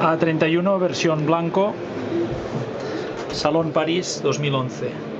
A31 versión blanco, Salón París 2011.